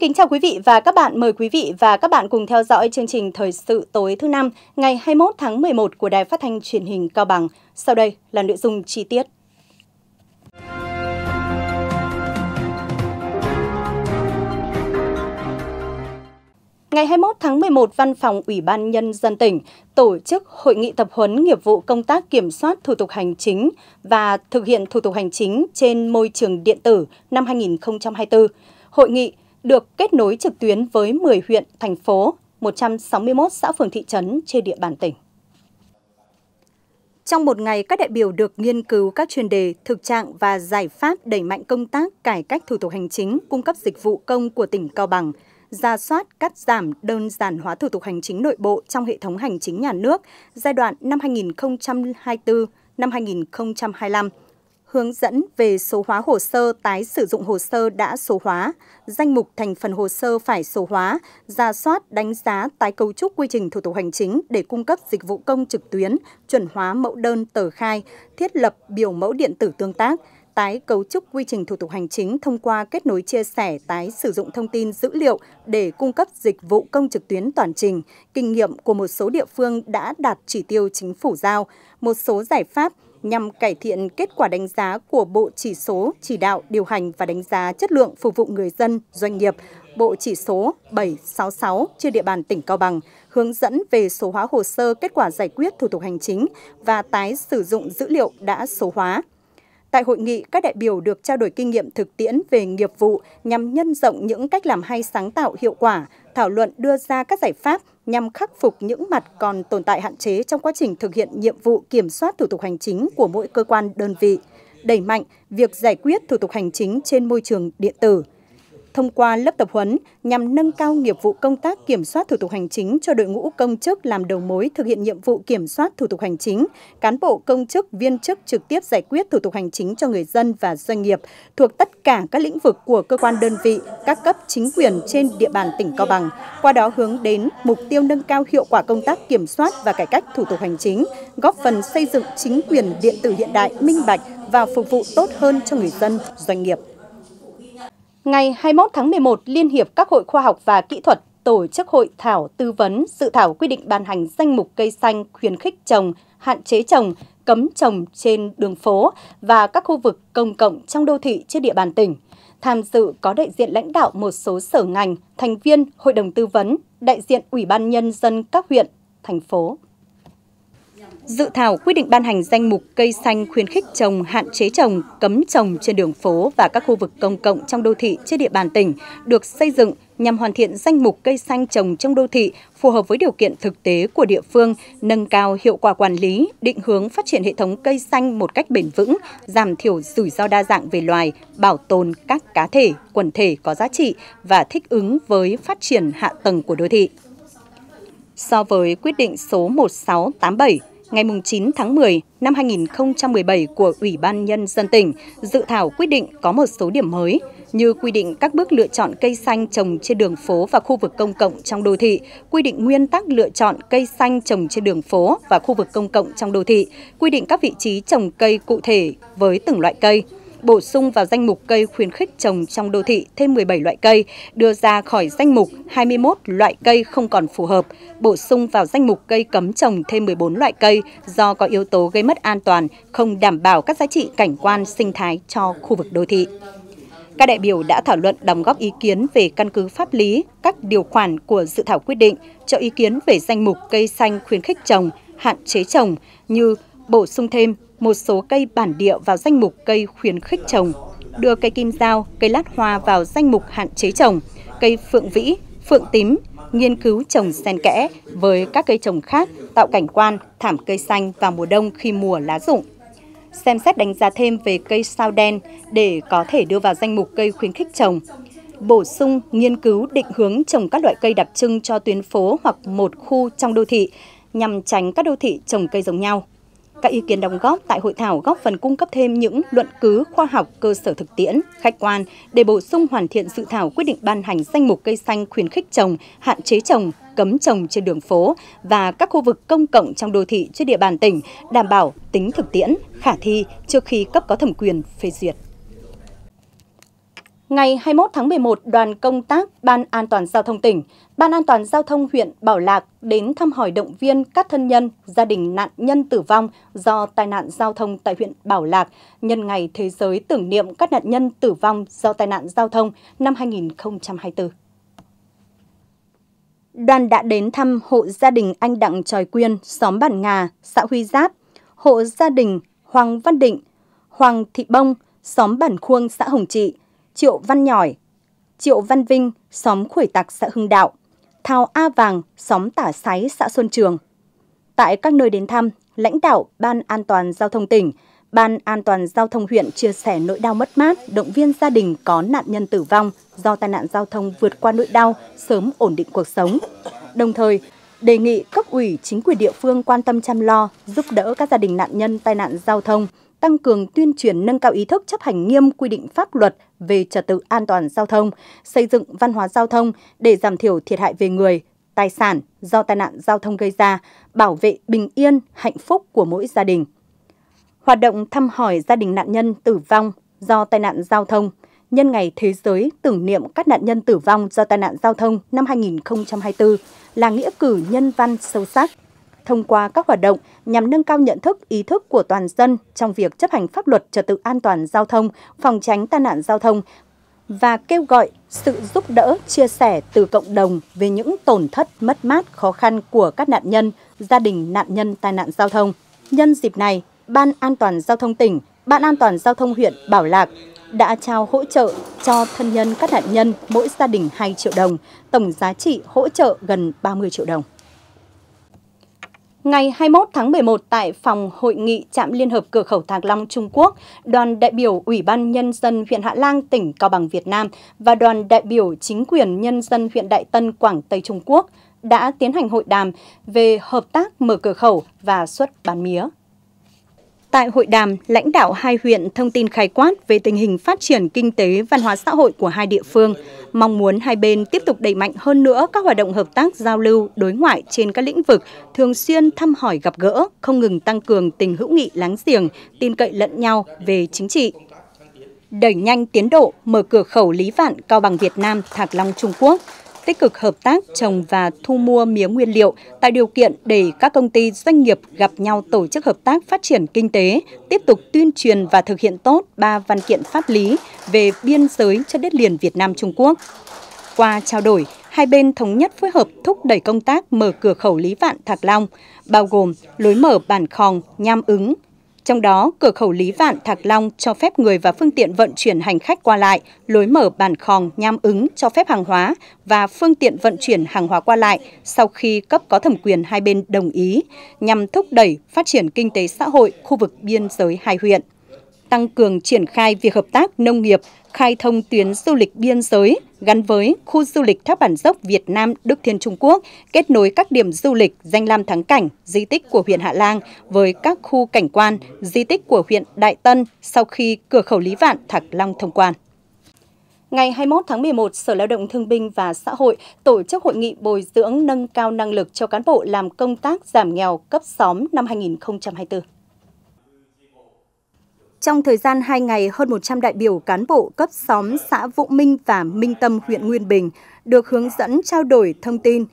Xin kính chào quý vị và các bạn. Mời quý vị và các bạn cùng theo dõi chương trình Thời sự tối thứ năm ngày 21 tháng 11 của Đài Phát thanh Truyền hình Cao Bằng. Sau đây là nội dung chi tiết. Ngày 21 tháng 11, Văn phòng Ủy ban Nhân dân tỉnh tổ chức hội nghị tập huấn nghiệp vụ công tác kiểm soát thủ tục hành chính và thực hiện thủ tục hành chính trên môi trường điện tử năm 2024. Hội nghị được kết nối trực tuyến với 10 huyện, thành phố, 161 xã phường thị trấn trên địa bàn tỉnh. Trong một ngày, các đại biểu được nghiên cứu các chuyên đề, thực trạng và giải pháp đẩy mạnh công tác cải cách thủ tục hành chính, cung cấp dịch vụ công của tỉnh Cao Bằng, ra soát, cắt giảm, đơn giản hóa thủ tục hành chính nội bộ trong hệ thống hành chính nhà nước giai đoạn năm 2024 năm 2025 hướng dẫn về số hóa hồ sơ tái sử dụng hồ sơ đã số hóa, danh mục thành phần hồ sơ phải số hóa, ra soát đánh giá tái cấu trúc quy trình thủ tục hành chính để cung cấp dịch vụ công trực tuyến, chuẩn hóa mẫu đơn tờ khai, thiết lập biểu mẫu điện tử tương tác, tái cấu trúc quy trình thủ tục hành chính thông qua kết nối chia sẻ tái sử dụng thông tin dữ liệu để cung cấp dịch vụ công trực tuyến toàn trình, kinh nghiệm của một số địa phương đã đạt chỉ tiêu chính phủ giao, một số giải pháp nhằm cải thiện kết quả đánh giá của Bộ Chỉ số Chỉ đạo điều hành và đánh giá chất lượng phục vụ người dân, doanh nghiệp, Bộ Chỉ số 766 trên địa bàn tỉnh Cao Bằng, hướng dẫn về số hóa hồ sơ kết quả giải quyết thủ tục hành chính và tái sử dụng dữ liệu đã số hóa. Tại hội nghị, các đại biểu được trao đổi kinh nghiệm thực tiễn về nghiệp vụ nhằm nhân rộng những cách làm hay sáng tạo hiệu quả, thảo luận đưa ra các giải pháp nhằm khắc phục những mặt còn tồn tại hạn chế trong quá trình thực hiện nhiệm vụ kiểm soát thủ tục hành chính của mỗi cơ quan đơn vị, đẩy mạnh việc giải quyết thủ tục hành chính trên môi trường điện tử – thông qua lớp tập huấn nhằm nâng cao nghiệp vụ công tác kiểm soát thủ tục hành chính cho đội ngũ công chức làm đầu mối thực hiện nhiệm vụ kiểm soát thủ tục hành chính, cán bộ công chức viên chức trực tiếp giải quyết thủ tục hành chính cho người dân và doanh nghiệp thuộc tất cả các lĩnh vực của cơ quan đơn vị, các cấp chính quyền trên địa bàn tỉnh Cao Bằng, qua đó hướng đến mục tiêu nâng cao hiệu quả công tác kiểm soát và cải cách thủ tục hành chính, góp phần xây dựng chính quyền điện tử hiện đại, minh bạch và phục vụ tốt hơn cho người dân, doanh nghiệp. Ngày 21 tháng 11, Liên hiệp các hội khoa học và kỹ thuật tổ chức hội thảo tư vấn dự thảo quy định ban hành danh mục cây xanh khuyến khích trồng, hạn chế trồng, cấm trồng trên đường phố và các khu vực công cộng trong đô thị trên địa bàn tỉnh. Tham dự có đại diện lãnh đạo một số sở ngành, thành viên hội đồng tư vấn, đại diện Ủy ban Nhân dân các huyện, thành phố. Dự thảo quy định ban hành danh mục cây xanh khuyến khích trồng, hạn chế trồng, cấm trồng trên đường phố và các khu vực công cộng trong đô thị trên địa bàn tỉnh được xây dựng nhằm hoàn thiện danh mục cây xanh trồng trong đô thị phù hợp với điều kiện thực tế của địa phương, nâng cao hiệu quả quản lý, định hướng phát triển hệ thống cây xanh một cách bền vững, giảm thiểu rủi ro đa dạng về loài, bảo tồn các cá thể, quần thể có giá trị và thích ứng với phát triển hạ tầng của đô thị. So với quyết định số 1687 ngày 9 tháng 10 năm 2017 của Ủy ban Nhân dân tỉnh, dự thảo quyết định có một số điểm mới như quy định các bước lựa chọn cây xanh trồng trên đường phố và khu vực công cộng trong đô thị, quy định nguyên tắc lựa chọn cây xanh trồng trên đường phố và khu vực công cộng trong đô thị, quy định các vị trí trồng cây cụ thể với từng loại cây bổ sung vào danh mục cây khuyến khích trồng trong đô thị thêm 17 loại cây, đưa ra khỏi danh mục 21 loại cây không còn phù hợp, bổ sung vào danh mục cây cấm trồng thêm 14 loại cây do có yếu tố gây mất an toàn, không đảm bảo các giá trị cảnh quan sinh thái cho khu vực đô thị. Các đại biểu đã thảo luận đóng góp ý kiến về căn cứ pháp lý, các điều khoản của dự thảo quyết định, cho ý kiến về danh mục cây xanh khuyến khích trồng, hạn chế trồng như bổ sung thêm một số cây bản địa vào danh mục cây khuyến khích trồng, đưa cây kim dao, cây lát hoa vào danh mục hạn chế trồng, cây phượng vĩ, phượng tím, nghiên cứu trồng xen kẽ với các cây trồng khác tạo cảnh quan, thảm cây xanh vào mùa đông khi mùa lá rụng. Xem xét đánh giá thêm về cây sao đen để có thể đưa vào danh mục cây khuyến khích trồng. Bổ sung, nghiên cứu định hướng trồng các loại cây đặc trưng cho tuyến phố hoặc một khu trong đô thị nhằm tránh các đô thị trồng cây giống nhau. Các ý kiến đóng góp tại hội thảo góp phần cung cấp thêm những luận cứ khoa học cơ sở thực tiễn, khách quan để bổ sung hoàn thiện dự thảo quyết định ban hành danh mục cây xanh khuyến khích trồng, hạn chế trồng, cấm trồng trên đường phố và các khu vực công cộng trong đô thị trên địa bàn tỉnh, đảm bảo tính thực tiễn, khả thi trước khi cấp có thẩm quyền phê duyệt. Ngày 21 tháng 11, đoàn công tác Ban An toàn Giao thông tỉnh, Ban An toàn Giao thông huyện Bảo Lạc đến thăm hỏi động viên các thân nhân, gia đình nạn nhân tử vong do tai nạn giao thông tại huyện Bảo Lạc nhân ngày Thế giới tưởng niệm các nạn nhân tử vong do tai nạn giao thông năm 2024. Đoàn đã đến thăm hộ gia đình anh Đặng Tròi Quyên, xóm Bản Ngà, xã Huy Giáp, hộ gia đình Hoàng Văn Định, Hoàng Thị Bông, xóm Bản Khuông, xã Hồng Trị, Triệu Văn Nhỏi, Triệu Văn Vinh, xóm Khuổi Tặc, xã Hưng Đạo, Thao A Vàng, xóm Tả Sáy, xã Xuân Trường. Tại các nơi đến thăm, lãnh đạo Ban An toàn Giao thông tỉnh, Ban An toàn Giao thông huyện chia sẻ nỗi đau mất mát, động viên gia đình có nạn nhân tử vong do tai nạn giao thông vượt qua nỗi đau, sớm ổn định cuộc sống. Đồng thời, đề nghị cấp ủy chính quyền địa phương quan tâm chăm lo, giúp đỡ các gia đình nạn nhân tai nạn giao thông, tăng cường tuyên truyền nâng cao ý thức chấp hành nghiêm quy định pháp luật về trật tự an toàn giao thông, xây dựng văn hóa giao thông để giảm thiểu thiệt hại về người, tài sản do tai nạn giao thông gây ra, bảo vệ bình yên, hạnh phúc của mỗi gia đình. Hoạt động thăm hỏi gia đình nạn nhân tử vong do tai nạn giao thông nhân ngày Thế giới tưởng niệm các nạn nhân tử vong do tai nạn giao thông năm 2024 là nghĩa cử nhân văn sâu sắc thông qua các hoạt động nhằm nâng cao nhận thức, ý thức của toàn dân trong việc chấp hành pháp luật trật tự an toàn giao thông, phòng tránh tai nạn giao thông và kêu gọi sự giúp đỡ, chia sẻ từ cộng đồng về những tổn thất, mất mát, khó khăn của các nạn nhân, gia đình nạn nhân tai nạn giao thông. Nhân dịp này, Ban An toàn Giao thông tỉnh, Ban An toàn Giao thông huyện Bảo Lạc đã trao hỗ trợ cho thân nhân các nạn nhân mỗi gia đình 2 triệu đồng, tổng giá trị hỗ trợ gần 30 triệu đồng. Ngày 21 tháng 11 tại phòng hội nghị trạm Liên hợp cửa khẩu Thạc Long Trung Quốc, đoàn đại biểu Ủy ban Nhân dân huyện Hạ Lan, tỉnh Cao Bằng Việt Nam và đoàn đại biểu chính quyền nhân dân huyện Đại Tân, Quảng Tây Trung Quốc đã tiến hành hội đàm về hợp tác mở cửa khẩu và xuất bán mía. Tại hội đàm, lãnh đạo hai huyện thông tin khái quát về tình hình phát triển kinh tế, văn hóa xã hội của hai địa phương, mong muốn hai bên tiếp tục đẩy mạnh hơn nữa các hoạt động hợp tác giao lưu, đối ngoại trên các lĩnh vực, thường xuyên thăm hỏi gặp gỡ, không ngừng tăng cường tình hữu nghị láng giềng, tin cậy lẫn nhau về chính trị. Đẩy nhanh tiến độ mở cửa khẩu Lý Vạn Cao Bằng Việt Nam Thạc Long Trung Quốc – tích cực hợp tác trồng và thu mua mía nguyên liệu, tạo điều kiện để các công ty doanh nghiệp gặp nhau tổ chức hợp tác phát triển kinh tế, tiếp tục tuyên truyền và thực hiện tốt ba văn kiện pháp lý về biên giới cho đất liền Việt Nam Trung Quốc. Qua trao đổi, hai bên thống nhất phối hợp thúc đẩy công tác mở cửa khẩu Lý Vạn Thạc Long, bao gồm lối mở bản khòng, nham ứng, trong đó, cửa khẩu Lý Vạn Thạc Long cho phép người và phương tiện vận chuyển hành khách qua lại, lối mở bản khòng nham ứng cho phép hàng hóa và phương tiện vận chuyển hàng hóa qua lại sau khi cấp có thẩm quyền hai bên đồng ý, nhằm thúc đẩy phát triển kinh tế xã hội khu vực biên giới hai huyện. Tăng cường triển khai việc hợp tác nông nghiệp, khai thông tuyến du lịch biên giới gắn với khu du lịch Thác Bản Dốc Việt Nam Đức Thiên Trung Quốc, kết nối các điểm du lịch, danh lam thắng cảnh, di tích của huyện Hạ Lang với các khu cảnh quan, di tích của huyện Đại Tân sau khi cửa khẩu Lý Vạn Thạc Long thông quan. Ngày 21 tháng 11, Sở Lao động Thương binh và Xã hội tổ chức hội nghị bồi dưỡng nâng cao năng lực cho cán bộ làm công tác giảm nghèo cấp xóm năm 2024. Trong thời gian 2 ngày, hơn 100 đại biểu cán bộ cấp xóm xã Vũ Minh và Minh Tâm huyện Nguyên Bình được hướng dẫn trao đổi thông tin,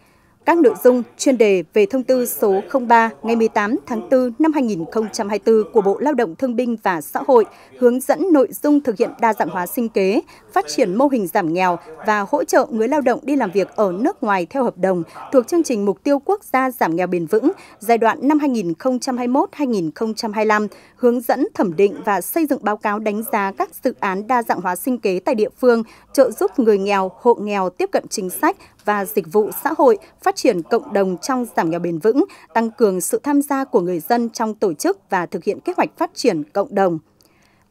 các nội dung chuyên đề về thông tư số 03 ngày 18 tháng 4 năm 2024 của Bộ Lao động Thương binh và Xã hội hướng dẫn nội dung thực hiện đa dạng hóa sinh kế, phát triển mô hình giảm nghèo và hỗ trợ người lao động đi làm việc ở nước ngoài theo hợp đồng thuộc chương trình Mục tiêu Quốc gia giảm nghèo bền vững giai đoạn năm 2021-2025, hướng dẫn thẩm định và xây dựng báo cáo đánh giá các dự án đa dạng hóa sinh kế tại địa phương, trợ giúp người nghèo, hộ nghèo tiếp cận chính sách và dịch vụ xã hội, phát triển cộng đồng trong giảm nghèo bền vững, tăng cường sự tham gia của người dân trong tổ chức và thực hiện kế hoạch phát triển cộng đồng.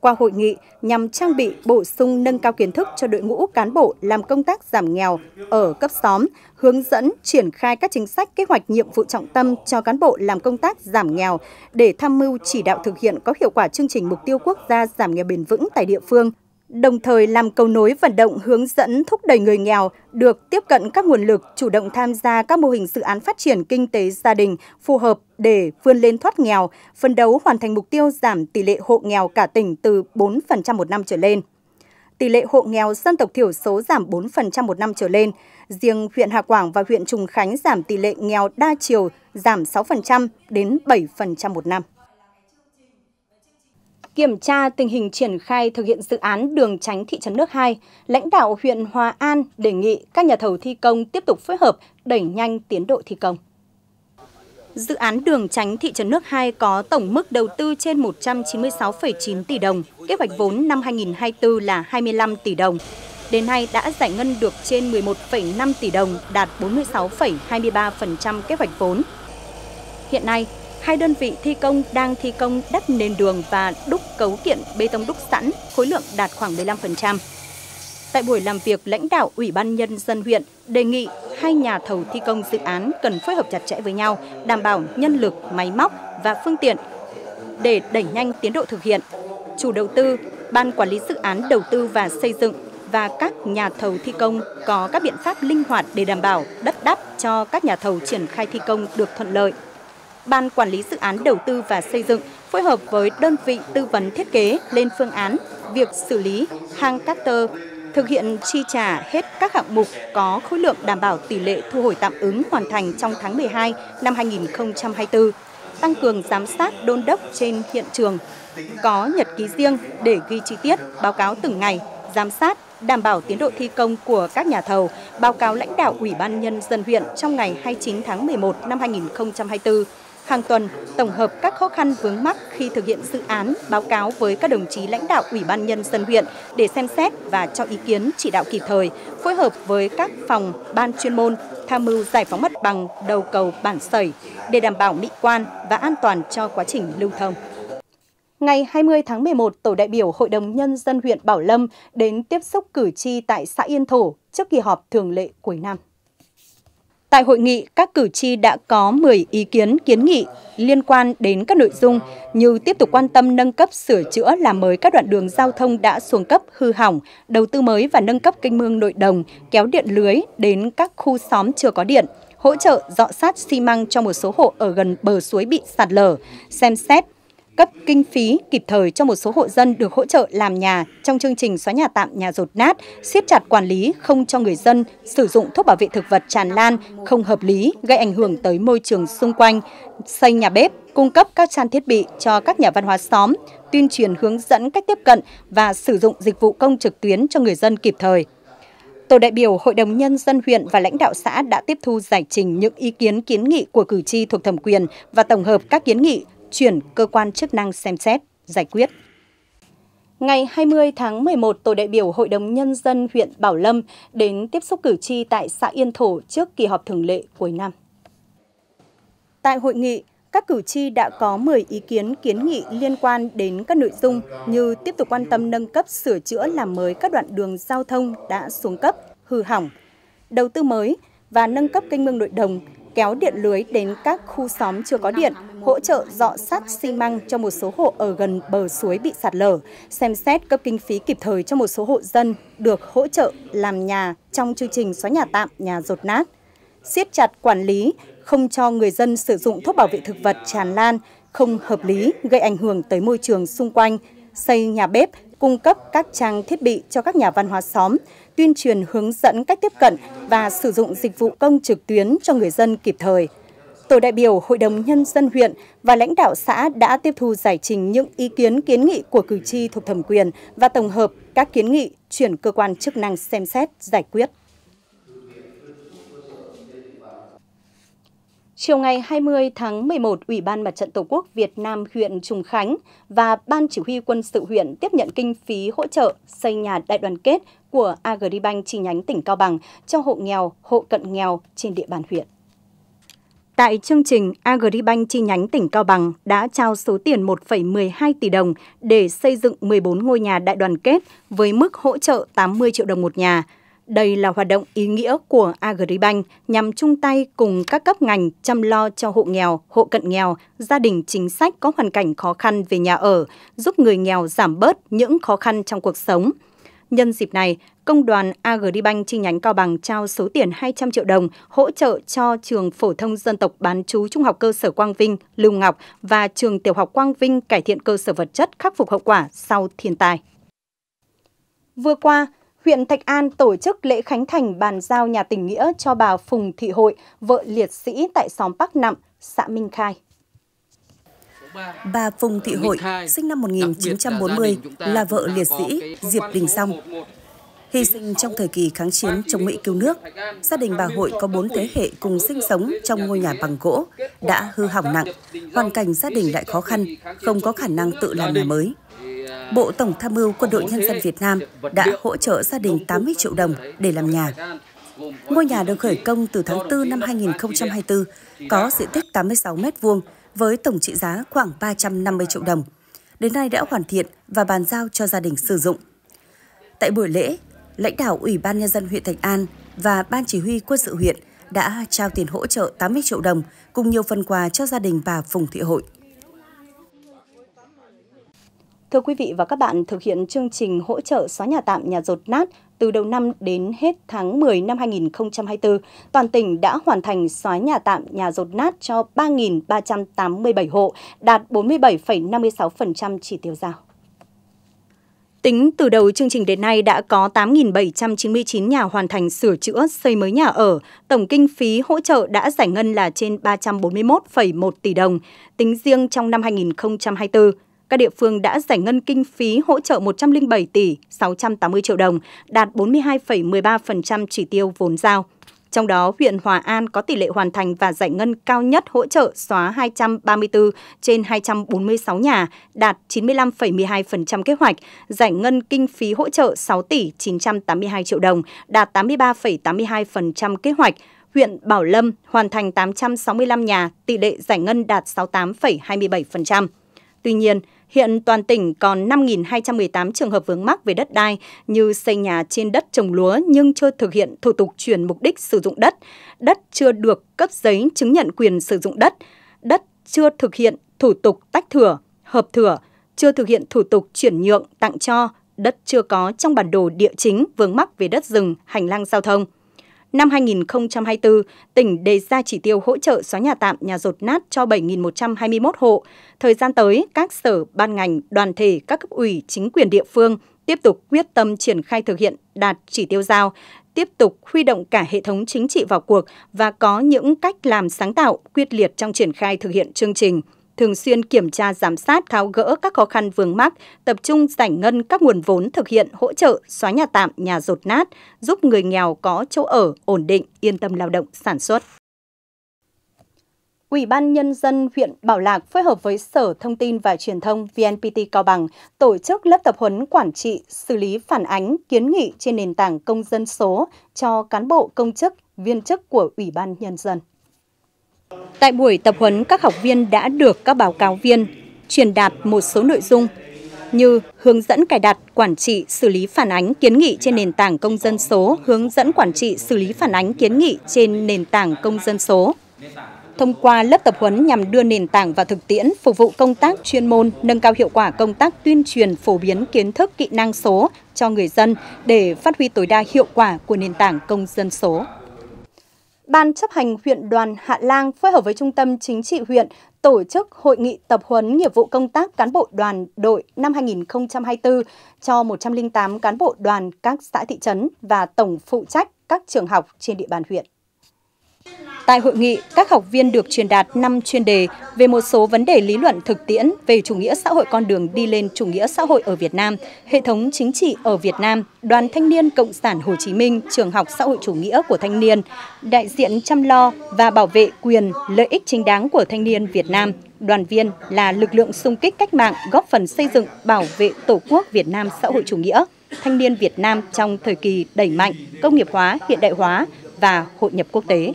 Qua hội nghị nhằm trang bị bổ sung nâng cao kiến thức cho đội ngũ cán bộ làm công tác giảm nghèo ở cấp xóm, hướng dẫn triển khai các chính sách kế hoạch nhiệm vụ trọng tâm cho cán bộ làm công tác giảm nghèo để tham mưu chỉ đạo thực hiện có hiệu quả chương trình mục tiêu quốc gia giảm nghèo bền vững tại địa phương đồng thời làm cầu nối vận động hướng dẫn thúc đẩy người nghèo được tiếp cận các nguồn lực, chủ động tham gia các mô hình dự án phát triển kinh tế gia đình phù hợp để vươn lên thoát nghèo, phấn đấu hoàn thành mục tiêu giảm tỷ lệ hộ nghèo cả tỉnh từ 4% một năm trở lên. tỷ lệ hộ nghèo dân tộc thiểu số giảm 4% một năm trở lên. Riêng huyện Hà Quảng và huyện Trùng Khánh giảm tỷ lệ nghèo đa chiều giảm 6% đến 7% một năm. Kiểm tra tình hình triển khai thực hiện dự án đường tránh thị trấn nước 2, lãnh đạo huyện Hòa An đề nghị các nhà thầu thi công tiếp tục phối hợp đẩy nhanh tiến độ thi công. Dự án đường tránh thị trấn nước 2 có tổng mức đầu tư trên 196,9 tỷ đồng, kế hoạch vốn năm 2024 là 25 tỷ đồng. Đến nay đã giải ngân được trên 11,5 tỷ đồng, đạt 46,23% kế hoạch vốn. Hiện nay, hai đơn vị thi công đang thi công đắp nền đường và đúc cấu kiện bê tông đúc sẵn, khối lượng đạt khoảng 15%. Tại buổi làm việc, lãnh đạo Ủy ban Nhân dân huyện đề nghị hai nhà thầu thi công dự án cần phối hợp chặt chẽ với nhau, đảm bảo nhân lực, máy móc và phương tiện để đẩy nhanh tiến độ thực hiện. Chủ đầu tư, Ban Quản lý Dự án Đầu tư và Xây dựng và các nhà thầu thi công có các biện pháp linh hoạt để đảm bảo đất đắp cho các nhà thầu triển khai thi công được thuận lợi. Ban Quản lý Dự án Đầu tư và Xây dựng phối hợp với đơn vị tư vấn thiết kế lên phương án việc xử lý hang cát tơ thực hiện chi trả hết các hạng mục có khối lượng đảm bảo tỷ lệ thu hồi tạm ứng hoàn thành trong tháng 12 năm 2024, tăng cường giám sát đôn đốc trên hiện trường, có nhật ký riêng để ghi chi tiết, báo cáo từng ngày, giám sát, đảm bảo tiến độ thi công của các nhà thầu, báo cáo lãnh đạo Ủy ban Nhân dân huyện trong ngày 29 tháng 11 năm 2024 hàng tuần tổng hợp các khó khăn vướng mắc khi thực hiện dự án báo cáo với các đồng chí lãnh đạo Ủy ban nhân dân huyện để xem xét và cho ý kiến chỉ đạo kịp thời, phối hợp với các phòng ban chuyên môn tham mưu giải phóng mặt bằng đầu cầu bản sẩy để đảm bảo mỹ quan và an toàn cho quá trình lưu thông. Ngày 20 tháng 11, tổ đại biểu Hội đồng Nhân dân huyện Bảo Lâm đến tiếp xúc cử tri tại xã Yên Thổ trước kỳ họp thường lệ cuối năm. Tại hội nghị, các cử tri đã có 10 ý kiến kiến nghị liên quan đến các nội dung như tiếp tục quan tâm nâng cấp sửa chữa làm mới các đoạn đường giao thông đã xuống cấp hư hỏng, đầu tư mới và nâng cấp kênh mương nội đồng, kéo điện lưới đến các khu xóm chưa có điện, hỗ trợ dọ sát xi măng cho một số hộ ở gần bờ suối bị sạt lở, xem xét cấp kinh phí kịp thời cho một số hộ dân được hỗ trợ làm nhà trong chương trình xóa nhà tạm nhà rột nát, siết chặt quản lý không cho người dân sử dụng thuốc bảo vệ thực vật tràn lan, không hợp lý, gây ảnh hưởng tới môi trường xung quanh, xây nhà bếp, cung cấp các trang thiết bị cho các nhà văn hóa xóm, tuyên truyền hướng dẫn cách tiếp cận và sử dụng dịch vụ công trực tuyến cho người dân kịp thời. Tổ đại biểu Hội đồng Nhân dân huyện và lãnh đạo xã đã tiếp thu giải trình những ý kiến kiến nghị của cử tri thuộc thẩm quyền và tổng hợp các kiến nghị chuyển cơ quan chức năng xem xét, giải quyết. Ngày 20 tháng 11, tổ đại biểu Hội đồng Nhân dân huyện Bảo Lâm đến tiếp xúc cử tri tại xã Yên Thổ trước kỳ họp thường lệ cuối năm. Tại hội nghị, các cử tri đã có 10 ý kiến kiến nghị liên quan đến các nội dung như tiếp tục quan tâm nâng cấp sửa chữa làm mới các đoạn đường giao thông đã xuống cấp, hư hỏng, đầu tư mới và nâng cấp kênh mương nội đồng, kéo điện lưới đến các khu xóm chưa có điện, hỗ trợ dọ sắt xi măng cho một số hộ ở gần bờ suối bị sạt lở, xem xét cấp kinh phí kịp thời cho một số hộ dân được hỗ trợ làm nhà trong chương trình xóa nhà tạm, nhà rột nát. siết chặt quản lý, không cho người dân sử dụng thuốc bảo vệ thực vật tràn lan, không hợp lý, gây ảnh hưởng tới môi trường xung quanh, xây nhà bếp, cung cấp các trang thiết bị cho các nhà văn hóa xóm, tuyên truyền hướng dẫn cách tiếp cận và sử dụng dịch vụ công trực tuyến cho người dân kịp thời. Tổ đại biểu Hội đồng Nhân dân huyện và lãnh đạo xã đã tiếp thu giải trình những ý kiến kiến nghị của cử tri thuộc thẩm quyền và tổng hợp các kiến nghị chuyển cơ quan chức năng xem xét giải quyết. Chiều ngày 20 tháng 11, Ủy ban Mặt trận Tổ quốc Việt Nam huyện Trùng Khánh và Ban Chỉ huy quân sự huyện tiếp nhận kinh phí hỗ trợ xây nhà đại đoàn kết của Agribank chi nhánh tỉnh Cao Bằng cho hộ nghèo, hộ cận nghèo trên địa bàn huyện. Tại chương trình, Agribank chi nhánh tỉnh Cao Bằng đã trao số tiền 1,12 tỷ đồng để xây dựng 14 ngôi nhà đại đoàn kết với mức hỗ trợ 80 triệu đồng một nhà. Đây là hoạt động ý nghĩa của Agribank nhằm chung tay cùng các cấp ngành chăm lo cho hộ nghèo, hộ cận nghèo, gia đình chính sách có hoàn cảnh khó khăn về nhà ở, giúp người nghèo giảm bớt những khó khăn trong cuộc sống – Nhân dịp này, Công đoàn Agribank chi nhánh Cao Bằng trao số tiền 200 triệu đồng hỗ trợ cho trường phổ thông dân tộc bán chú Trung học cơ sở Quang Vinh, Lưu Ngọc và trường tiểu học Quang Vinh cải thiện cơ sở vật chất khắc phục hậu quả sau thiên tai. Vừa qua, huyện Thạch An tổ chức lễ khánh thành bàn giao nhà tình nghĩa cho bà Phùng Thị Hội, vợ liệt sĩ tại xóm Bắc Nậm, xã Minh Khai. Bà Phùng Thị Hội, sinh năm 1940, là vợ liệt sĩ Diệp Đình Song. Hy sinh trong thời kỳ kháng chiến chống Mỹ cứu nước, gia đình bà Hội có bốn thế hệ cùng sinh sống trong ngôi nhà bằng gỗ, đã hư hỏng nặng, hoàn cảnh gia đình lại khó khăn, không có khả năng tự làm nhà mới. Bộ Tổng tham mưu Quân đội Nhân dân Việt Nam đã hỗ trợ gia đình 80 triệu đồng để làm nhà. Ngôi nhà được khởi công từ tháng 4 năm 2024, có diện tích 86 m2 với tổng trị giá khoảng 350 triệu đồng. Đến nay đã hoàn thiện và bàn giao cho gia đình sử dụng. Tại buổi lễ, lãnh đạo Ủy ban Nhân dân huyện Thạch An và Ban Chỉ huy quân sự huyện đã trao tiền hỗ trợ 80 triệu đồng cùng nhiều phần quà cho gia đình bà Phùng Thị Hội. Thưa quý vị và các bạn, thực hiện chương trình hỗ trợ xóa nhà tạm nhà rột nát từ đầu năm đến hết tháng 10 năm 2024, toàn tỉnh đã hoàn thành xóa nhà tạm nhà rột nát cho 3.387 hộ, đạt 47,56% chỉ tiêu giao. Tính từ đầu chương trình đến nay đã có 8.799 nhà hoàn thành sửa chữa, xây mới nhà ở. Tổng kinh phí hỗ trợ đã giải ngân là trên 341,1 tỷ đồng. Tính riêng trong năm 2024, các địa phương đã giải ngân kinh phí hỗ trợ 107 tỷ 680 triệu đồng, đạt 42,13% chỉ tiêu vốn giao. Trong đó, huyện Hòa An có tỷ lệ hoàn thành và giải ngân cao nhất hỗ trợ xóa 234 trên 246 nhà, đạt 95,12% kế hoạch, giải ngân kinh phí hỗ trợ 6 tỷ 982 triệu đồng, đạt 83,82% kế hoạch. Huyện Bảo Lâm hoàn thành 865 nhà, tỷ lệ giải ngân đạt 68,27%. Tuy nhiên, Hiện toàn tỉnh còn 5.218 trường hợp vướng mắc về đất đai như xây nhà trên đất trồng lúa nhưng chưa thực hiện thủ tục chuyển mục đích sử dụng đất, đất chưa được cấp giấy chứng nhận quyền sử dụng đất, đất chưa thực hiện thủ tục tách thửa, hợp thửa, chưa thực hiện thủ tục chuyển nhượng, tặng cho, đất chưa có trong bản đồ địa chính vướng mắc về đất rừng, hành lang giao thông. Năm 2024, tỉnh đề ra chỉ tiêu hỗ trợ xóa nhà tạm, nhà rột nát cho 7.121 hộ. Thời gian tới, các sở, ban ngành, đoàn thể, các cấp ủy, chính quyền địa phương tiếp tục quyết tâm triển khai thực hiện đạt chỉ tiêu giao, tiếp tục huy động cả hệ thống chính trị vào cuộc và có những cách làm sáng tạo, quyết liệt trong triển khai thực hiện chương trình – thường xuyên kiểm tra giám sát tháo gỡ các khó khăn vướng mắc, tập trung giải ngân các nguồn vốn thực hiện hỗ trợ xóa nhà tạm, nhà rột nát, giúp người nghèo có chỗ ở ổn định, yên tâm lao động sản xuất. Ủy ban Nhân dân huyện Bảo Lạc phối hợp với Sở Thông tin và Truyền thông VNPT Cao Bằng tổ chức lớp tập huấn quản trị, xử lý phản ánh, kiến nghị trên nền tảng công dân số cho cán bộ công chức, viên chức của Ủy ban Nhân dân. Tại buổi tập huấn, các học viên đã được các báo cáo viên truyền đạt một số nội dung như hướng dẫn cài đặt, quản trị, xử lý phản ánh kiến nghị trên nền tảng công dân số, hướng dẫn quản trị, xử lý phản ánh kiến nghị trên nền tảng công dân số. Thông qua lớp tập huấn nhằm đưa nền tảng vào thực tiễn, phục vụ công tác chuyên môn, nâng cao hiệu quả công tác tuyên truyền phổ biến kiến thức kỹ năng số cho người dân để phát huy tối đa hiệu quả của nền tảng công dân số. Ban chấp hành huyện đoàn Hạ Lang phối hợp với Trung tâm Chính trị huyện tổ chức hội nghị tập huấn nghiệp vụ công tác cán bộ đoàn đội năm 2024 cho 108 cán bộ đoàn các xã thị trấn và tổng phụ trách các trường học trên địa bàn huyện. Tại hội nghị, các học viên được truyền đạt 5 chuyên đề về một số vấn đề lý luận thực tiễn về chủ nghĩa xã hội con đường đi lên chủ nghĩa xã hội ở Việt Nam, hệ thống chính trị ở Việt Nam, Đoàn Thanh niên Cộng sản Hồ Chí Minh, trường học xã hội chủ nghĩa của thanh niên, đại diện chăm lo và bảo vệ quyền, lợi ích chính đáng của thanh niên Việt Nam, đoàn viên là lực lượng xung kích cách mạng góp phần xây dựng bảo vệ Tổ quốc Việt Nam xã hội chủ nghĩa, thanh niên Việt Nam trong thời kỳ đẩy mạnh, công nghiệp hóa, hiện đại hóa và hội nhập quốc tế.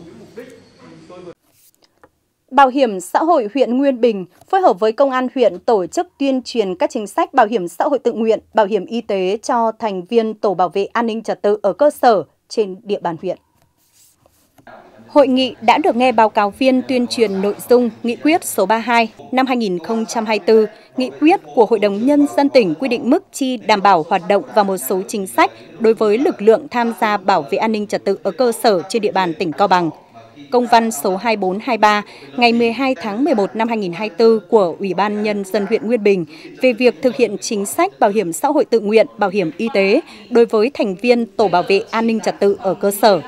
Bảo hiểm xã hội huyện Nguyên Bình phối hợp với công an huyện tổ chức tuyên truyền các chính sách bảo hiểm xã hội tự nguyện, bảo hiểm y tế cho thành viên tổ bảo vệ an ninh trật tự ở cơ sở trên địa bàn huyện. Hội nghị đã được nghe báo cáo viên tuyên truyền nội dung Nghị quyết số 32 năm 2024, Nghị quyết của Hội đồng Nhân dân tỉnh quy định mức chi đảm bảo hoạt động và một số chính sách đối với lực lượng tham gia bảo vệ an ninh trật tự ở cơ sở trên địa bàn tỉnh Cao Bằng – công văn số 2423 ngày 12 tháng 11 năm 2024 của Ủy ban Nhân dân huyện Nguyên Bình về việc thực hiện chính sách bảo hiểm xã hội tự nguyện, bảo hiểm y tế đối với thành viên Tổ bảo vệ an ninh trật tự ở cơ sở.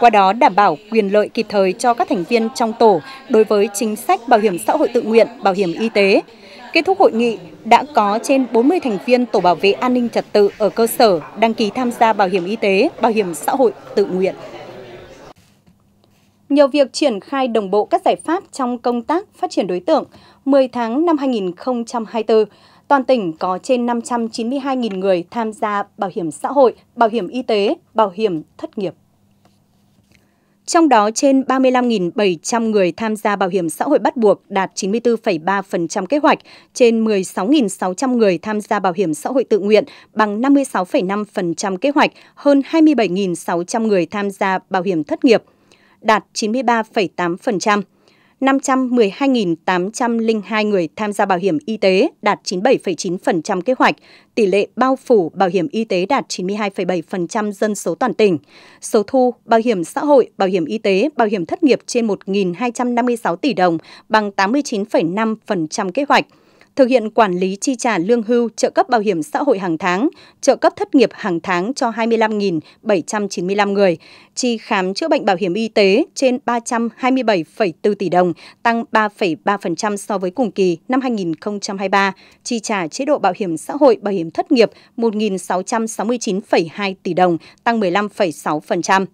Qua đó đảm bảo quyền lợi kịp thời cho các thành viên trong tổ đối với chính sách bảo hiểm xã hội tự nguyện, bảo hiểm y tế. Kết thúc hội nghị, đã có trên 40 thành viên Tổ bảo vệ an ninh trật tự ở cơ sở đăng ký tham gia bảo hiểm y tế, bảo hiểm xã hội tự nguyện. Nhờ việc triển khai đồng bộ các giải pháp trong công tác phát triển đối tượng, 10 tháng năm 2024, toàn tỉnh có trên 592.000 người tham gia bảo hiểm xã hội, bảo hiểm y tế, bảo hiểm thất nghiệp. Trong đó, trên 35.700 người tham gia bảo hiểm xã hội bắt buộc đạt 94,3% kế hoạch, trên 16.600 người tham gia bảo hiểm xã hội tự nguyện bằng 56,5% kế hoạch, hơn 27.600 người tham gia bảo hiểm thất nghiệp, đạt 93,8%. 512.802 người tham gia bảo hiểm y tế đạt 97,9% kế hoạch, tỷ lệ bao phủ bảo hiểm y tế đạt 92,7% dân số toàn tỉnh. Số thu bảo hiểm xã hội, bảo hiểm y tế, bảo hiểm thất nghiệp trên 1.256 tỷ đồng, bằng 89,5% kế hoạch thực hiện quản lý chi trả lương hưu, trợ cấp bảo hiểm xã hội hàng tháng, trợ cấp thất nghiệp hàng tháng cho 25.795 người, chi khám chữa bệnh bảo hiểm y tế trên 327,4 tỷ đồng, tăng 3,3% so với cùng kỳ năm 2023, chi trả chế độ bảo hiểm xã hội, bảo hiểm thất nghiệp 1.669,2 tỷ đồng, tăng 15,6%.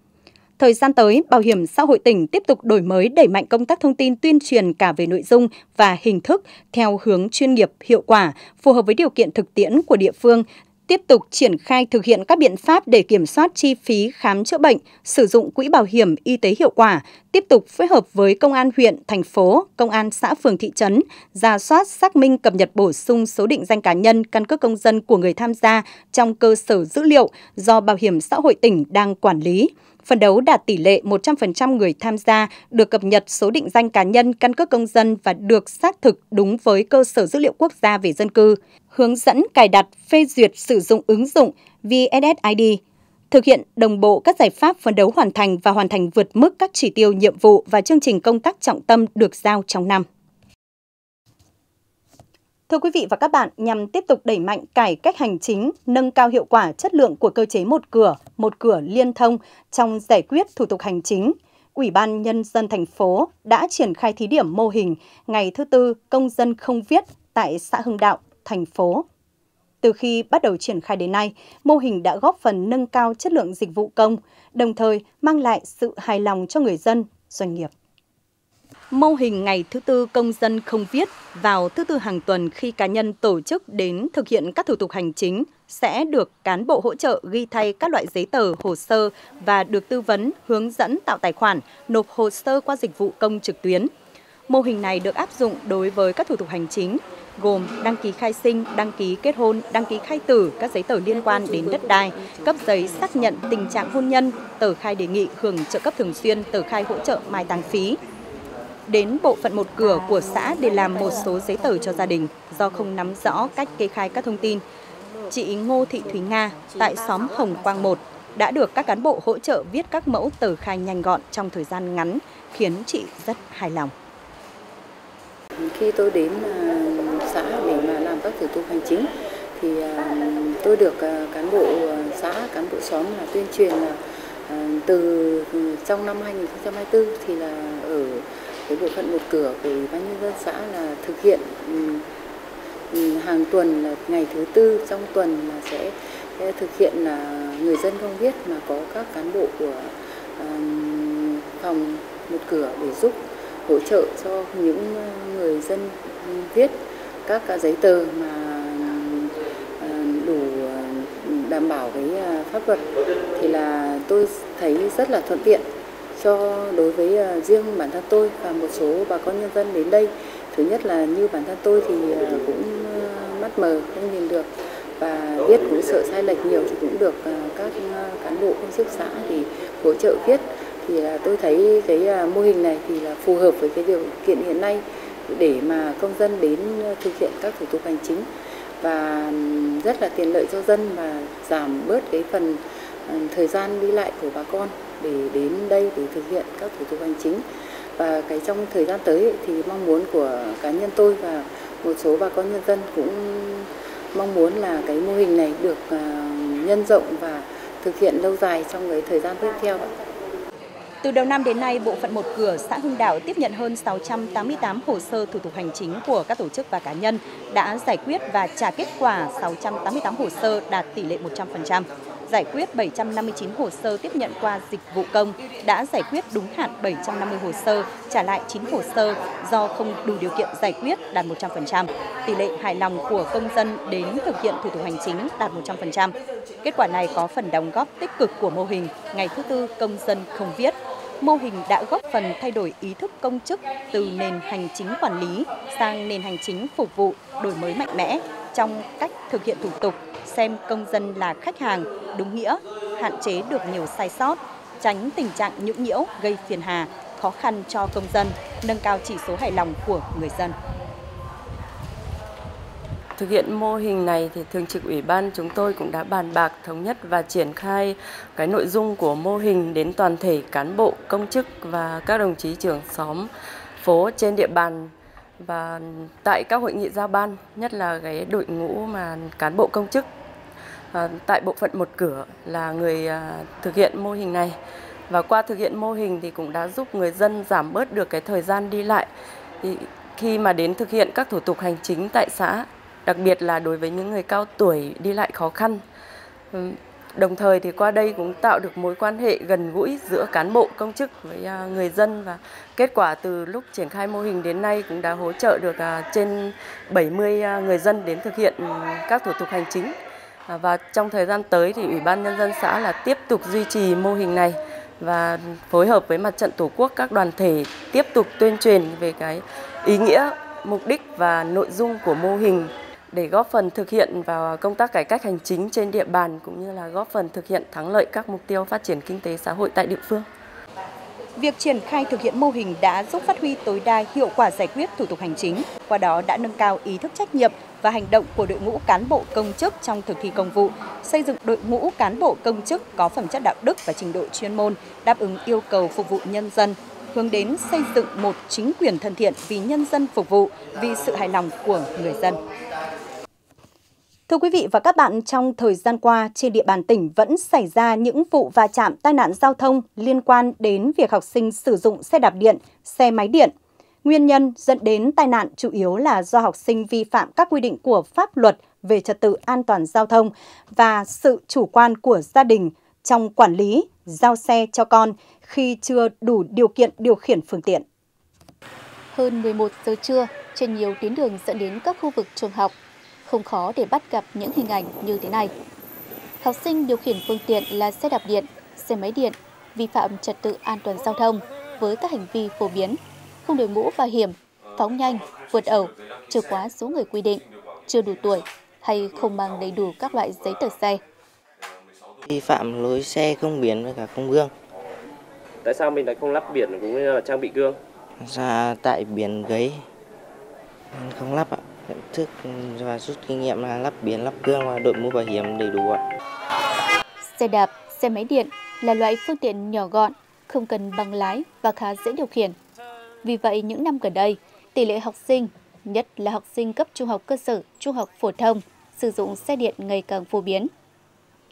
Thời gian tới, Bảo hiểm xã hội tỉnh tiếp tục đổi mới đẩy mạnh công tác thông tin tuyên truyền cả về nội dung và hình thức theo hướng chuyên nghiệp, hiệu quả, phù hợp với điều kiện thực tiễn của địa phương, tiếp tục triển khai thực hiện các biện pháp để kiểm soát chi phí khám chữa bệnh, sử dụng quỹ bảo hiểm y tế hiệu quả, tiếp tục phối hợp với công an huyện, thành phố, công an xã phường thị trấn, ra soát xác minh cập nhật bổ sung số định danh cá nhân, căn cước công dân của người tham gia trong cơ sở dữ liệu do Bảo hiểm xã hội tỉnh đang quản lý. Phần đấu đạt tỷ lệ 100% người tham gia được cập nhật số định danh cá nhân, căn cước công dân và được xác thực đúng với cơ sở dữ liệu quốc gia về dân cư, hướng dẫn cài đặt, phê duyệt sử dụng ứng dụng VSSID, thực hiện đồng bộ các giải pháp phấn đấu hoàn thành và hoàn thành vượt mức các chỉ tiêu nhiệm vụ và chương trình công tác trọng tâm được giao trong năm. Thưa quý vị và các bạn, nhằm tiếp tục đẩy mạnh cải cách hành chính, nâng cao hiệu quả chất lượng của cơ chế một cửa, một cửa liên thông trong giải quyết thủ tục hành chính, Ủy ban Nhân dân thành phố đã triển khai thí điểm mô hình ngày thứ tư công dân không viết tại xã Hưng Đạo, thành phố. Từ khi bắt đầu triển khai đến nay, mô hình đã góp phần nâng cao chất lượng dịch vụ công, đồng thời mang lại sự hài lòng cho người dân, doanh nghiệp. Mô hình ngày thứ tư công dân không viết vào thứ tư hàng tuần khi cá nhân tổ chức đến thực hiện các thủ tục hành chính sẽ được cán bộ hỗ trợ ghi thay các loại giấy tờ, hồ sơ và được tư vấn, hướng dẫn tạo tài khoản, nộp hồ sơ qua dịch vụ công trực tuyến. Mô hình này được áp dụng đối với các thủ tục hành chính, gồm đăng ký khai sinh, đăng ký kết hôn, đăng ký khai tử, các giấy tờ liên quan đến đất đai, cấp giấy xác nhận tình trạng hôn nhân, tờ khai đề nghị hưởng trợ cấp thường xuyên, tờ khai hỗ trợ mai táng phí, đến bộ phận một cửa của xã để làm một số giấy tờ cho gia đình do không nắm rõ cách kê khai các thông tin. Chị Ngô Thị Thúy Nga tại xóm Hồng Quang 1 đã được các cán bộ hỗ trợ viết các mẫu tờ khai nhanh gọn trong thời gian ngắn, khiến chị rất hài lòng. Khi tôi đến à, xã để mà làm các thủ tục hành chính thì à, tôi được à, cán bộ xã, cán bộ xóm là tuyên truyền là từ ừ, trong năm 2024 thì là ở cái bộ phận một cửa của ủy ban nhân dân xã là thực hiện hàng tuần là ngày thứ tư trong tuần là sẽ thực hiện là người dân không biết mà có các cán bộ của phòng một cửa để giúp hỗ trợ cho những người dân viết các giấy tờ mà đủ đảm bảo cái à, pháp luật. Thì là tôi thấy rất là thuận tiện cho đối với uh, riêng bản thân tôi và một số bà con nhân dân đến đây. Thứ nhất là như bản thân tôi thì uh, cũng ờ, uh, mắt mờ không nhìn được và viết cũng sợ sai lệch nhiều thì cũng được các cán bộ công chức xã thì hỗ trợ viết. Thì là tôi thấy cái mô hình này thì là phù hợp với cái điều kiện hiện nay để mà công dân đến thực hiện các thủ tục hành chính và rất là tiện lợi cho dân và giảm bớt cái phần thời gian đi lại của bà con để đến đây để thực hiện các thủ tục hành chính và cái trong thời gian tới thì mong muốn của cá nhân tôi và một số bà con nhân dân cũng mong muốn là cái mô hình này được à, nhân rộng và thực hiện lâu dài trong cái thời gian tiếp theo. Từ đầu năm đến nay, bộ phận một cửa xã Hưng Đạo tiếp nhận hơn 688 hồ sơ thủ tục hành chính của các tổ chức và cá nhân, đã giải quyết và trả kết quả 688 hồ sơ đạt tỷ lệ 100% giải quyết 759 hồ sơ tiếp nhận qua dịch vụ công, đã giải quyết đúng hạn 750 hồ sơ, trả lại 9 hồ sơ do không đủ điều kiện giải quyết đạt 100%. Tỷ lệ hài lòng của công dân đến thực hiện thủ tục hành chính đạt 100%. Kết quả này có phần đóng góp tích cực của mô hình Ngày thứ tư công dân không viết, mô hình đã góp phần thay đổi ý thức công chức từ nền hành chính quản lý sang nền hành chính phục vụ, đổi mới mạnh mẽ trong cách thực hiện thủ tục, xem công dân là khách hàng đúng nghĩa, hạn chế được nhiều sai sót, tránh tình trạng nhũng nhiễu gây phiền hà, khó khăn cho công dân, nâng cao chỉ số hài lòng của người dân. Thực hiện mô hình này thì Thường trực Ủy ban chúng tôi cũng đã bàn bạc thống nhất và triển khai cái nội dung của mô hình đến toàn thể cán bộ, công chức và các đồng chí trưởng xóm phố trên địa bàn và tại các hội nghị giao ban, nhất là cái đội ngũ mà cán bộ công chức à, tại bộ phận một cửa là người à, thực hiện mô hình này. Và qua thực hiện mô hình thì cũng đã giúp người dân giảm bớt được cái thời gian đi lại. Thì khi mà đến thực hiện các thủ tục hành chính tại xã đặc biệt là đối với những người cao tuổi đi lại khó khăn. Đồng thời thì qua đây cũng tạo được mối quan hệ gần gũi giữa cán bộ công chức với ờ, người dân. Và kết quả từ lúc triển khai mô hình đến nay cũng đã hỗ trợ được trên 70 người dân đến thực hiện các thủ tục hành chính. À, và trong thời gian tới thì Ủy ban Nhân dân xã là tiếp tục duy trì mô hình này và phối hợp với mặt trận Tổ quốc các đoàn thể tiếp tục tuyên truyền về cái ý nghĩa, mục đích và nội dung của mô hình để góp phần thực hiện vào công tác cải cách hành chính trên địa bàn cũng như là góp phần thực hiện thắng lợi các mục tiêu phát triển kinh tế xã hội tại địa phương. Việc triển khai thực hiện mô hình đã giúp phát huy tối đa hiệu quả giải quyết thủ tục hành chính, qua đó đã nâng cao ý thức trách nhiệm và hành động của đội ngũ cán bộ công chức trong thực thi công vụ, xây dựng đội ngũ cán bộ công chức có phẩm chất đạo đức và trình độ chuyên môn đáp ứng yêu cầu phục vụ nhân dân, hướng đến xây dựng một chính quyền thân thiện vì nhân dân phục vụ, vì sự hài lòng của người dân. Thưa quý vị và các bạn, trong thời gian qua, trên địa bàn tỉnh vẫn xảy ra những vụ va chạm tai nạn giao thông liên quan đến việc học sinh sử dụng xe đạp điện, xe máy điện. Nguyên nhân dẫn đến tai nạn chủ yếu là do học sinh vi phạm các quy định của pháp luật về trật tự an toàn giao thông và sự chủ quan của gia đình trong quản lý, giao xe cho con khi chưa đủ điều kiện điều khiển phương tiện. Hơn 11 giờ trưa, trên nhiều tuyến đường dẫn đến các khu vực trường học, không khó để bắt gặp những hình ảnh như thế này. Học sinh điều khiển phương tiện là xe đạp điện, xe máy điện, vi phạm trật tự an toàn giao thông với các hành vi phổ biến, không đội mũ bảo hiểm, phóng nhanh, vượt ẩu, chưa quá số người quy định, chưa đủ tuổi hay không mang đầy đủ các loại giấy tờ xe. Vi phạm lối xe không biển với cả không gương. Tại sao mình lại không lắp biển cũng như là trang bị gương? Ra tại biển gấy không lắp ạ nhận thức và rút kinh nghiệm là lắp biển, lắp gương và đội mũ bảo hiểm đầy đủ ạ. Xe đạp, xe máy điện là loại phương tiện nhỏ gọn, không cần bằng lái và khá dễ điều khiển. Vì vậy, những năm gần đây, tỷ lệ học sinh, nhất là học sinh cấp trung học cơ sở, trung học phổ thông, sử dụng xe điện ngày càng phổ biến.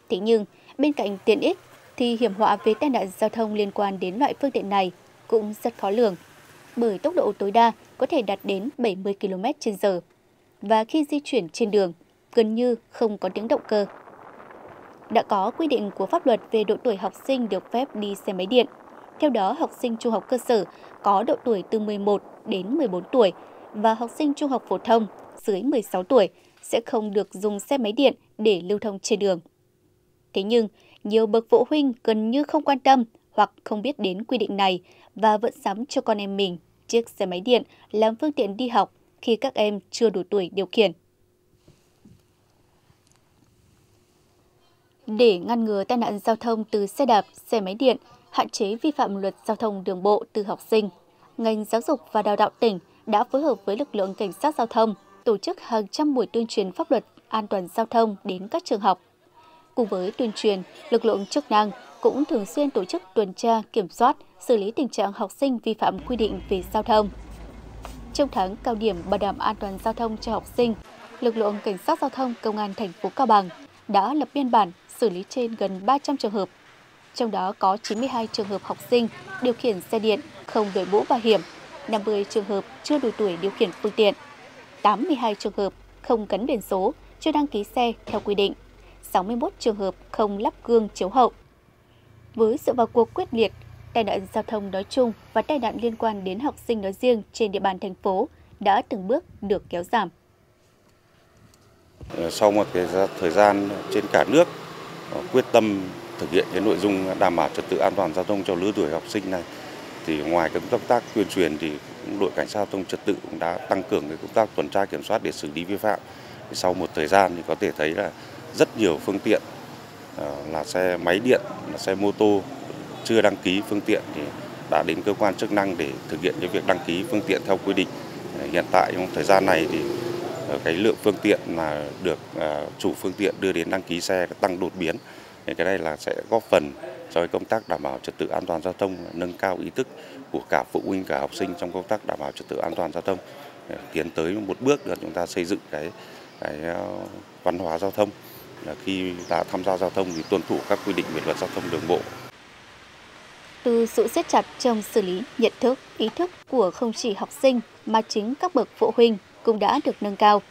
Thế nhưng, bên cạnh tiện ích, thì hiểm họa về tai nạn giao thông liên quan đến loại phương tiện này cũng rất khó lường, bởi tốc độ tối đa có thể đạt đến 70 km/h và khi di chuyển trên đường, gần như không có tiếng động cơ. Đã có quy định của pháp luật về độ tuổi học sinh được phép đi xe máy điện. Theo đó, học sinh trung học cơ sở có độ tuổi từ 11 đến 14 tuổi và học sinh trung học phổ thông dưới 16 tuổi sẽ không được dùng xe máy điện để lưu thông trên đường. Thế nhưng, nhiều bậc phụ huynh gần như không quan tâm hoặc không biết đến quy định này và vẫn sắm cho con em mình chiếc xe máy điện làm phương tiện đi học khi các em chưa đủ tuổi điều khiển. Để ngăn ngừa tai nạn giao thông từ xe đạp, xe máy điện, hạn chế vi phạm luật giao thông đường bộ từ học sinh, ngành giáo dục và đào tạo tỉnh đã phối hợp với lực lượng cảnh sát giao thông tổ chức hàng trăm buổi tuyên truyền pháp luật an toàn giao thông đến các trường học. Cùng với tuyên truyền, lực lượng chức năng cũng thường xuyên tổ chức tuần tra, kiểm soát, xử lý tình trạng học sinh vi phạm quy định về giao thông. Trong tháng cao điểm bảo đảm an toàn giao thông cho học sinh, lực lượng cảnh sát giao thông công an thành phố Cao Bằng đã lập biên bản xử lý trên gần 300 trường hợp. Trong đó có 92 trường hợp học sinh điều khiển xe điện không đội mũ bảo hiểm, 50 trường hợp chưa đủ tuổi điều khiển phương tiện, 82 trường hợp không gắn biển số, chưa đăng ký xe theo quy định, 61 trường hợp không lắp gương chiếu hậu. Với sự vào cuộc quyết liệt, tai nạn giao thông nói chung và tai nạn liên quan đến học sinh nói riêng trên địa bàn thành phố đã từng bước được kéo giảm. Sau một thời gian trên cả nước quyết tâm thực hiện cái nội dung đảm bảo trật tự an toàn giao thông cho lứa tuổi học sinh này thì ngoài cái công tác tuyên truyền thì đội cảnh sát giao thông trật tự cũng đã tăng cường cái công tác tuần tra kiểm soát để xử lý vi phạm. Sau một thời gian thì có thể thấy là rất nhiều phương tiện ờ, là xe máy điện, là xe mô tô chưa đăng ký phương tiện thì đã đến cơ quan chức năng để thực hiện cái việc đăng ký phương tiện theo quy định. Ờ, hiện tại trong thời gian này thì ờ, cái lượng phương tiện mà được chủ phương tiện đưa đến đăng ký xe tăng đột biến. Thì cái này là sẽ góp phần cho công tác đảm bảo trật tự an toàn giao thông, nâng cao ý thức của cả phụ huynh cả học sinh trong công tác đảm bảo trật tự an toàn giao thông tiến tới một bước là chúng ta xây dựng cái cái ờ, văn hóa giao thông là khi đã tham gia giao thông thì tuân thủ các quy định về luật giao thông đường bộ. Từ sự siết chặt trong xử lý nhận thức, ý thức của không chỉ học sinh mà chính các bậc phụ huynh cũng đã được nâng cao.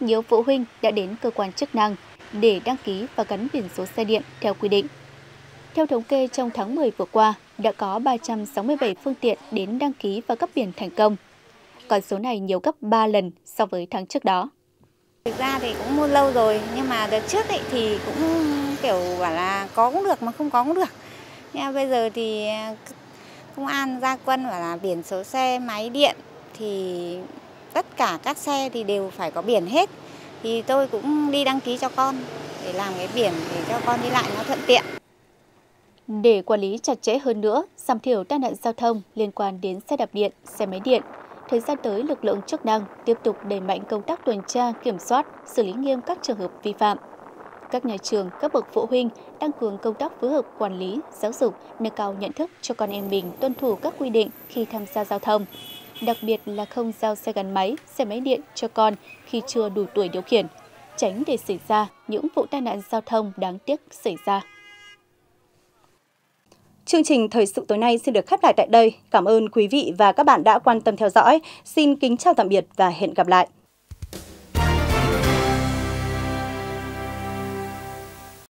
Nhiều phụ huynh đã đến cơ quan chức năng để đăng ký và gắn biển số xe điện theo quy định. Theo thống kê trong tháng 10 vừa qua, đã có 367 phương tiện đến đăng ký và cấp biển thành công. Con số này nhiều gấp 3 lần so với tháng trước đó. Thực ra thì cũng mua lâu rồi, nhưng mà đợt trước ấy thì cũng kiểu bảo là có cũng được mà không có cũng được. Nhưng bây giờ thì à, công an ra quân bảo là biển số xe máy điện thì tất cả các xe thì đều phải có biển hết. Thì tôi cũng đi đăng ký cho con để làm cái biển để cho con đi lại nó thuận tiện. Để quản lý chặt chẽ hơn nữa, giảm thiểu tai nạn giao thông liên quan đến xe đạp điện, xe máy điện, thời gian tới lực lượng chức năng tiếp tục đẩy mạnh công tác tuần tra, kiểm soát, xử lý nghiêm các trường hợp vi phạm. Các nhà trường, các bậc phụ huynh tăng cường công tác phối hợp quản lý, giáo dục, nâng cao nhận thức cho con em mình tuân thủ các quy định khi tham gia giao thông. Đặc biệt là không giao xe gắn máy, xe máy điện cho con khi chưa đủ tuổi điều khiển, tránh để xảy ra những vụ tai nạn giao thông đáng tiếc xảy ra. Chương trình thời sự tối nay xin được khép lại tại đây. Cảm ơn quý vị và các bạn đã quan tâm theo dõi. Xin kính chào tạm biệt và hẹn gặp lại.